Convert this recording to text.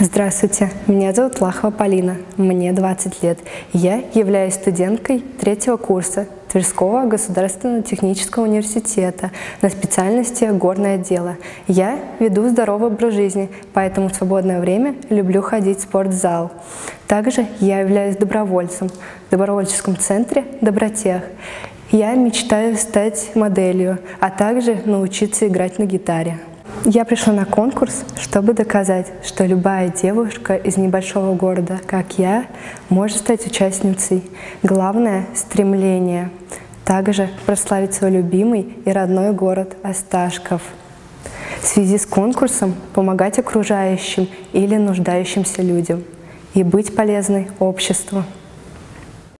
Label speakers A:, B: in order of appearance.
A: Здравствуйте, меня зовут Лахова Полина, мне 20 лет. Я являюсь студенткой третьего курса Тверского государственного технического университета на специальности горное дело. Я веду здоровый образ жизни, поэтому в свободное время люблю ходить в спортзал. Также я являюсь добровольцем в добровольческом центре «Добротех». Я мечтаю стать моделью, а также научиться играть на гитаре. Я пришла на конкурс, чтобы доказать, что любая девушка из небольшого города, как я, может стать участницей. Главное — стремление. Также прославить свой любимый и родной город Осташков. В связи с конкурсом помогать окружающим или нуждающимся людям и быть полезной обществу.